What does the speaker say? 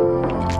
Música